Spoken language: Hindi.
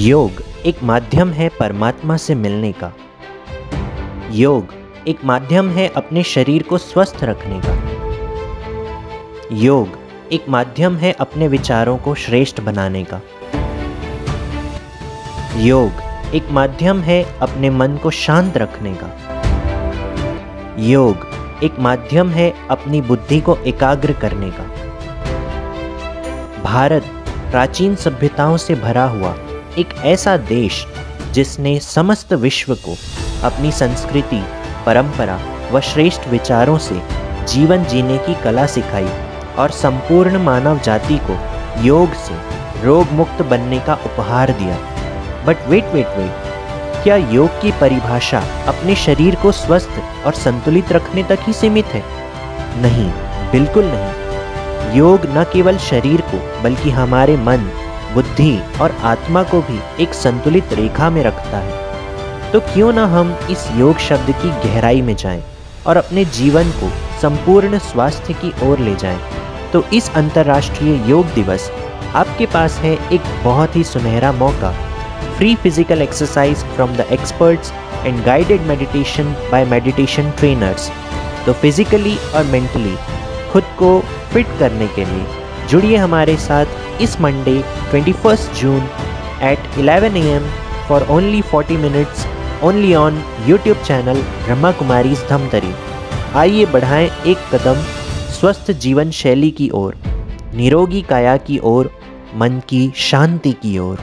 योग एक माध्यम है परमात्मा से मिलने का। योग एक माध्यम है अपने शरीर को स्वस्थ रखने का। योग एक माध्यम है अपने विचारों को श्रेष्ठ बनाने का। योग एक माध्यम है अपने मन को शांत रखने का। योग एक माध्यम है अपनी बुद्धि को एकाग्र करने का। भारत प्राचीन सभ्यताओं से भरा हुआ। एक ऐसा देश जिसने समस्त विश्व को अपनी संस्कृति, परंपरा व श्रेष्ठ विचारों से जीवन जीने की कला सिखाई और संपूर्ण मानव जाति को योग से रोग मुक्त बनने का उपहार दिया। बट वेट वेट वेट क्या योग की परिभाषा अपने शरीर को स्वस्थ और संतुलित रखने तक ही सीमित है? नहीं, बिल्कुल नहीं। योग न केवल शरीर को, बल्कि हमारे मन बुद्धि और आत्मा को भी एक संतुलित रेखा में रखता है। तो क्यों ना हम इस योग शब्द की गहराई में जाएँ और अपने जीवन को संपूर्ण स्वास्थ्य की ओर ले जाएँ। तो इस अंतर्राष्ट्रीय योग दिवस आपके पास है एक बहुत ही सुनहरा मौका। Free physical exercise from the experts and guided meditation by meditation trainers तो फिजिकली और मेंटली खुद को फिट करने के लिए जुड़िए हमारे साथ इस Monday 21 June at 11 M for only 40 minutes only on YouTube channel Brahma Kumari Dhamtari आइए बढ़ाएँ एक कदम स्वस्थ जीवन शैली की ओर, निरोगी काया की ओर, मन की शांति की ओर।